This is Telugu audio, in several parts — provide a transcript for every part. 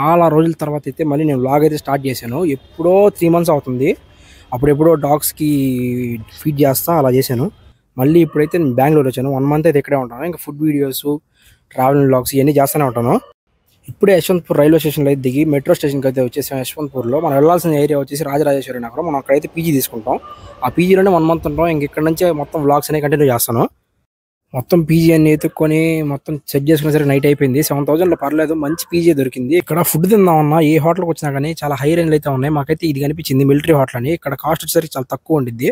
చాలా రోజుల తర్వాత అయితే మళ్ళీ నేను వ్లాగ్ అయితే స్టార్ట్ చేశాను. ఎప్పుడో త్రీ మంత్స్ అవుతుంది. అప్పుడెప్పుడో డాగ్స్కి ఫీడ్ చేస్తా అలా చేశాను. మళ్ళీ ఇప్పుడైతే నేను బెంగళూరు వచ్చాను. వన్ మంత్ అయితే ఇక్కడే ఉంటాను. ఇంకా ఫుడ్ వీడియోస్ ట్రావెలింగ్ వ్లాగ్స్ ఇవన్నీ చేస్తూనే ఉంటాను. ఇప్పుడే యశ్వంత్పూర్ రైల్వే స్టేషన్లో అయితే దిగి మెట్రో స్టేషన్కి అయితే వచ్చేసాం యశ్వంత్పూర్లో మనం వెళ్ళాల్సిన ఏరియా వచ్చేసి రాజరాజేశ్వరి నగరం. మనం అక్కడైతే పీజీ తీసుకుంటాం. ఆ పీజీలోనే వన్ మంత్ ఉంటాం. ఇంక ఇక్కడ నుంచే మొత్తం వ్లాగ్స్ అనేవి కంటిన్యూ చేస్తాను. మొత్తం పీజీ అన్ని ఎత్తుక్కొని మొత్తం చెక్ చేసుకునే సరే నైట్ అయిపోయింది. సెవెన్ థౌసండ్లో పర్లేదు మంచి పీజీ దొరికింది. ఇక్కడ ఫుడ్ తిందామన్నా ఏ హోటల్కి వచ్చినా కానీ చాలా హై రేంజ్ అయితే ఉన్నాయి. మాకైతే ఇది కనిపించింది మిలిటరీ హోటల్ అని. ఇక్కడ కాస్ట్ వచ్చేసరికి చాలా తక్కువ ఉండిద్ది.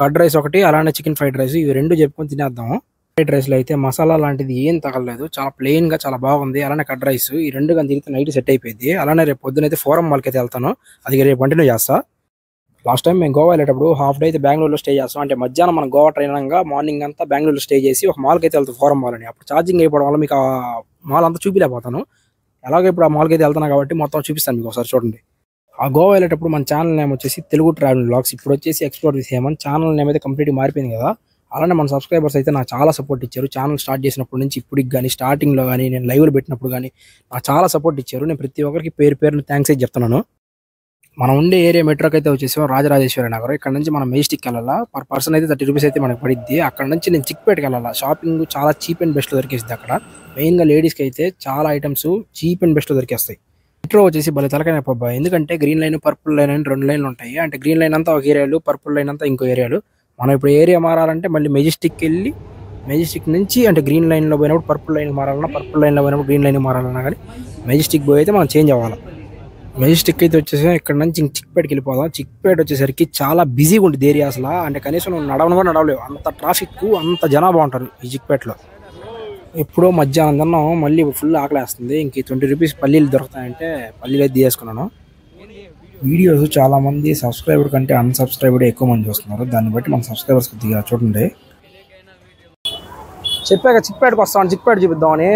కర్డ్ రైస్ ఒకటి అలానే చికెన్ ఫ్రైడ్ రైస్ ఇవి రెండు చెప్పుకొని తినేద్దాం ఫ్రైడ్ రైస్లో అయితే మసాలా లాంటిది ఏం తగలలేదు. చాలా ప్లెయిన్గా చాలా బాగుంది. అలానే కర్డ్ రైస్ ఈ రెండు కానీ తిరిగితే నైట్ సెట్ అయిపోయింది. అలానే రేపు పొద్దునైతే ఫోరం మాల్కి అయితే వెళ్తాను. అది రేపు కంటిన్యూ చేస్తా. లాస్ట్ టైం మేము గోవా వెళ్ళేటప్పుడు హాఫ్ డే అయితే బెంగళూరులో స్టే చేస్తాం. అంటే మధ్యాహ్నం మనం గోవా ట్రైన్ అనగా మార్నింగ్ అంతా బెంగళూరులో స్టే చేసి ఒక మాల్కి అయితే వెళ్తాం ఫోరం మాల్ అని. అప్పుడు ఛార్జింగ్ అయిపోవడం వల్ల మీకు ఆ మాల్ అంతా చూపిలేకపోతాను ఎలాగో ఇప్పుడు ఆ మాల్కి అయితే వెళ్తాను కాబట్టి మొత్తం చూపిస్తాను మీకు ఒకసారి చూడండి. ఆ గోవా వెళ్ళేటప్పుడు మన ఛానల్ నేమ్ వచ్చేసి తెలుగు ట్రావెల్ బ్లాగ్స్ ఇప్పుడు వచ్చేసి ఎక్స్ప్లోర్ చేసేయమని ఛానల్ నేమ్ అయితే కంప్లీట్గా మారిపోయింది కదా. అలానే మన సబ్స్క్రైబర్స్ అయితే నాకు చాలా సపోర్ట్ ఇచ్చారు. ఛానల్ స్టార్ట్ చేసినప్పటి నుంచి ఇప్పటికి కానీ స్టార్టింగ్లో కానీ నేను లైవ్లో పెట్టినప్పుడు కానీ నాకు చాలా సపోర్ట్ ఇచ్చారు. నేను ప్రతి ఒక్కరికి పేరు పేరుని థ్యాంక్స్ అయితే చెప్తున్నాను. మనం ఉండే ఏరియా మెట్రోకి అయితే వచ్చేసి రాజరాజేశ్వరి నగరం. ఇక్కడ నుంచి మనం మేస్టిక్ వెళ్ళాలా? పర్ పర్సన్ అయితే థర్టీ రూపీస్ అయితే మనకి పడిద్ది. అక్కడ నుంచి నేను చిక్పేటకి వెళ్ళాలా? షాపింగ్ చాలా చీప్ అండ్ బెస్ట్ దొరికేస్తుంది అక్కడ. మెయిన్గా లేడీస్కి అయితే చాలా ఐటమ్స్ చీప్ అండ్ బెస్ట్ దొరికేస్తాయి. మెట్రో వచ్చేసి భలే తలకైన పబ్బా ఎందుకంటే గ్రీన్ లైన్ పర్పుల్ లైన్ అని రెండు లైన్లు ఉంటాయి. అంటే గ్రీన్ లైన్ అంతా ఒక ఏరియాలు పర్పుల్ లైన్ అంతా ఇంకో ఏరియాలు మనం ఇప్పుడు ఏరియా మారాలంటే మళ్ళీ మెజెస్టిక్కి వెళ్ళి మెజెస్టిక్ నుంచి అంటే గ్రీన్ లైన్లో పోయినప్పుడు పర్పుల్ లైన్ మారాలన్నా పర్పుల్ లైన్లో పోయినప్పుడు గ్రీన్ లైన్ మారాలన్నా కానీ మెజెస్టిక్ పోయి అయితే మనం చేంజ్ అవ్వాలి. మెజెస్టిక్ అయితే వచ్చేసి ఇక్కడ నుంచి ఇంక చిక్పేటకి వెళ్ళిపోదాం. చిక్పేట వచ్చేసరికి చాలా బిజీగా ఉంటుంది ఏరియా అసలు. అంటే కనీసం నువ్వు నడవను కూడా నడవలేవు. అంత ట్రాఫిక్ అంత జనాభా ఉంటారు ఈ చిక్పేటలో. ఎప్పుడో మధ్యాహ్నం తిన్నాం మళ్ళీ ఫుల్ ఆకలేస్తుంది. ఇంక ట్వంటీ రూపీస్ పల్లీలు దొరుకుతాయంటే పల్లీలు అయితే తీసుకున్నాను. వీడియోస్ చాలామంది సబ్స్క్రైబర్ కంటే అన్సబ్స్క్రైబర్ ఎక్కువ మంది చూస్తున్నారు. దాన్ని బట్టి మన సబ్స్క్రైబర్స్ కొద్దిగా చూడండి. చెప్పాక చిక్పేటకి వస్తామని చిక్పేట చూపిద్దామని.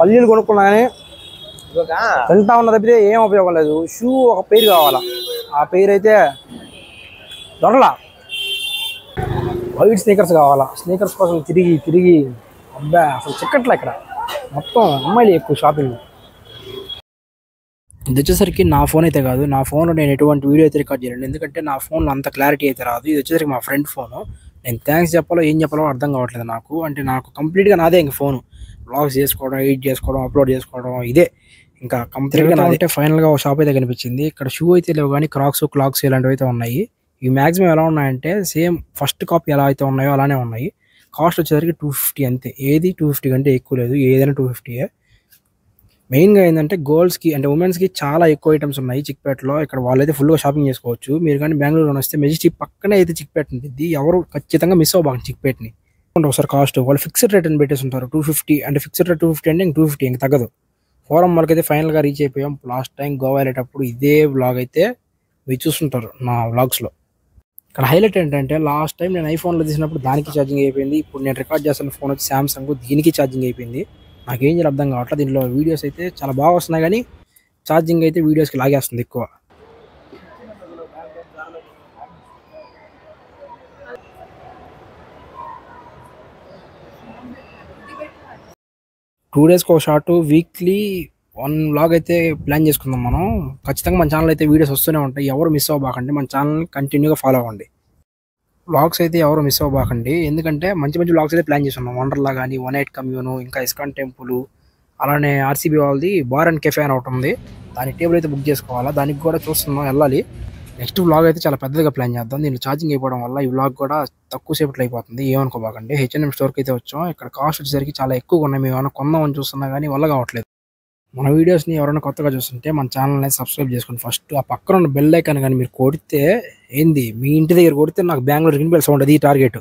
పల్లీలు కొనుక్కున్నా కానీ తింటా ఉన్న తప్పితే ఏం ఉపయోగం లేదు. షూ ఒక పేరు కావాలా? ఆ పేరు అయితే దొరలా. వైట్ స్నీకర్స్ కావాలా? స్నీకర్స్ కోసం తిరిగి తిరిగి. అబ్బా అసలు చిక్కట్లే ఇక్కడ. మొత్తం అమ్మాయిలు ఎక్కువ షాపింగ్. ఇది వచ్చేసరికి నా ఫోన్ అయితే కాదు. నా ఫోన్లో నేను ఎటువంటి వీడియో అయితే రికార్డ్ చేయలేను ఎందుకంటే నా ఫోన్లో అంత క్లారిటీ అయితే రాదు. ఇది వచ్చేసరికి మా ఫ్రెండ్ ఫోను నేను థ్యాంక్స్ చెప్పాలో ఏం చెప్పాలో అర్థం కావట్లేదు నాకు. అంటే నాకు కంప్లీట్గా నాదే ఇంక ఫోను బ్లాగ్స్ చేసుకోవడం ఎడిట్ చేసుకోవడం అప్లోడ్ చేసుకోవడం ఇదే. ఇంకా కంప్లీట్గా నాదే ఫైనల్గా ఒక షాప్ అయితే కనిపించింది. ఇక్కడ షూ అయితే లేవు కానీ క్రాక్స్ క్లాక్స్ ఇలాంటివి అయితే ఉన్నాయి. ఇవి మాక్సిమం ఎలా ఉన్నాయంటే సేమ్ ఫస్ట్ కాపీ ఎలా అయితే ఉన్నాయో అలానే ఉన్నాయి. కాస్ట్ వచ్చేసరికి టూ ఫిఫ్టీ అంతే. ఏది టూ ఫిఫ్టీ కంటే ఎక్కువ లేదు. ఏదైనా టూ ఫిఫ్టీయే మెయిన్గా ఏంటంటే గర్ల్స్కి అంటే ఉమెన్స్కి చాలా ఎక్కువ ఐటమ్స్ ఉన్నాయి చిక్పేటలో. ఇక్కడ వాళ్ళైతే ఫుల్గా షాపింగ్ చేసుకోవచ్చు. మీరు కానీ బెంగళూరులో వస్తే మెజెస్టిక్ పక్కనే అయితే చిక్పేట ఉంటుంది ఎవరు ఖచ్చితంగా మిస్ అవ్వబాకండి చిక్పేట్ని. ఒకసారి కాస్ట్. వాళ్ళు ఫిక్స్డ్ రేట్ అని పెట్టేసి ఉంటారు. టూ ఫిఫ్టీ అంటే ఫిక్స్డ్ రేట్ టూ ఫిఫ్టీ అంటే ఇంక టూ ఫిఫ్టీ ఇంక తగ్గదు. ఫోరం వాళ్ళకి అయితే ఫైనల్గా రీచ్ అయిపోయాం. లాస్ట్ టైం గోవా వెళ్ళేటప్పుడు ఇదే వ్లాగ్ అయితే మీరు చూస్తుంటారు నా వ్లాగ్స్లో ఇక్కడ హైలైట్ ఏంటంటే లాస్ట్ టైం నేను ఐఫోన్లో తీసినప్పుడు దానికి ఛార్జింగ్ అయిపోయింది. ఇప్పుడు నేను రికార్డ్ చేస్తున్న ఫోన్ వచ్చి సామ్సంగ్ దీనికి ఛార్జింగ్ అయిపోయింది. నాకేం చేయాలి అర్థం కావట్లేదు. దీనిలో వీడియోస్ అయితే చాలా బాగా వస్తున్నాయి కానీ ఛార్జింగ్ అయితే వీడియోస్కి లాగేస్తుంది ఎక్కువ. టూ డేస్కి ఒక షార్ట్ వీక్లీ వన్ వ్లాగ్ అయితే ప్లాన్ చేసుకుందాం మనం. ఖచ్చితంగా మన ఛానల్ అయితే వీడియోస్ వస్తూనే ఉంటాయి. ఎవరు మిస్ అవ్వబాకండి మన ఛానల్ని కంటిన్యూగా ఫాలో అవ్వండి. వ్లాగ్స్ అయితే ఎవరు మిస్ అవ్వబాకండి. ఎందుకంటే మంచి మంచి వ్లాగ్స్ అయితే ప్లాన్ చేస్తున్నాం. వండర్లా కానీ వన్ ఎయిట్ కమ్యూను ఇంకా ఇస్కాన్ టెంపుల్ అలానే ఆర్సీబీ వాళ్ళది బార్ అండ్ కెఫే అని ఒకటి ఉంది. దాని టేబుల్ అయితే బుక్ చేసుకోవాలా? దానికి కూడా చూస్తున్నాం వెళ్ళాలి. నెక్స్ట్ వ్లాగ్ అయితే చాలా పెద్దగా ప్లాన్ చేద్దాం. దీన్ని ఛార్జింగ్ అయిపోవడం వల్ల ఈ వ్లాగ్ కూడా తక్కువ సేపట్లో అయిపోతుంది. ఏమనుకోబాకండి. H&M హెచ్ఎన్ఎం స్టోర్కి అయితే వచ్చాం. ఇక్కడ కాస్ట్ వచ్చేసరికి చాలా ఎక్కువగా ఉన్నాయి. మేము ఏమైనా కొందామని చూస్తున్నా కానీ వల్ల కావట్లేదు. మన వీడియోస్ని ఎవరైనా కొత్తగా చూస్తుంటే మన ఛానల్ని సబ్స్క్రైబ్ చేసుకోండి. ఫస్ట్ ఆ పక్కన ఉన్న బెల్ ఐకాన్ కానీ మీరు కొడితే ఏంది? మీ ఇంటి దగ్గర కొడితే నాకు బెంగళూరు వినిపిల్ సౌండ్ అది టార్గెట్